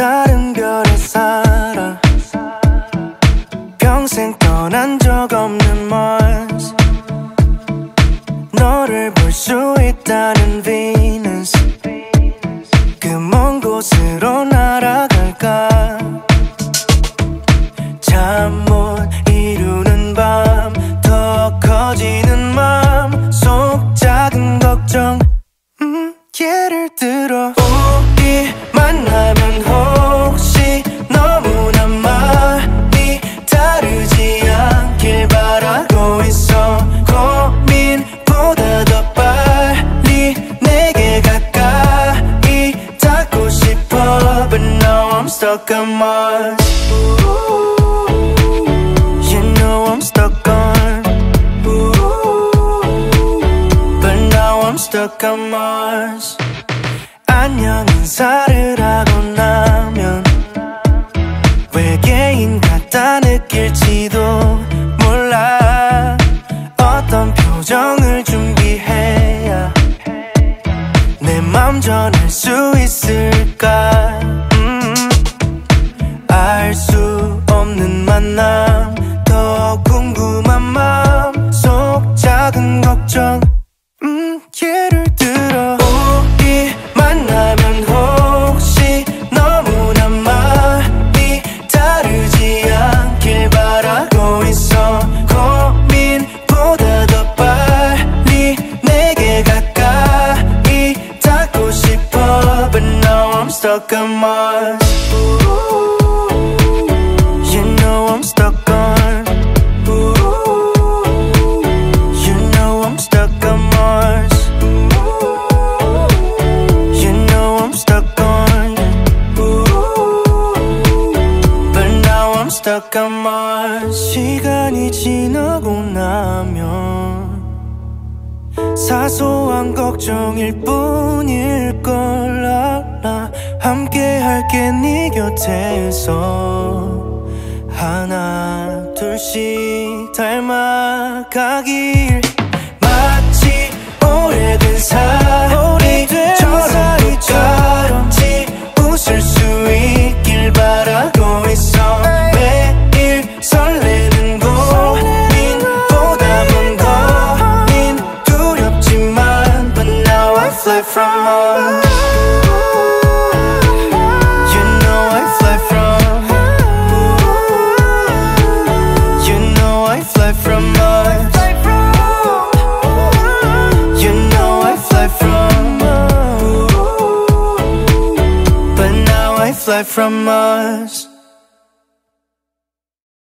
다른 별에 살아. 평생 떠난 적 없는 Mars 너를 볼 수 있다는 Venus. 그먼 곳으로 날아갈까 stuck on Mars You know I'm stuck on But now I'm stuck on Mars 안녕 인사를 하고 나면 외계인 같다 느낄지도 몰라 어떤 표정을 준비해야 내 맘 전할 수 있을까 만남 더 궁금한 마음 속 작은 걱정. 음, 예를 들어. 우리 만나면 혹시 너무나 많이 다르지 않길 바라고 있어. 고민보다 더 빨리 내게 가까이 닿고 싶어. But now I'm stuck on Mars stuck on Mars 시간이 지나고 나면 사소한 걱정일 뿐일 걸 알아. 함께 할게 네 곁에서 하나 둘씩 닮아가길 from Mars. You know I from You know I from You know I from But now I from Mars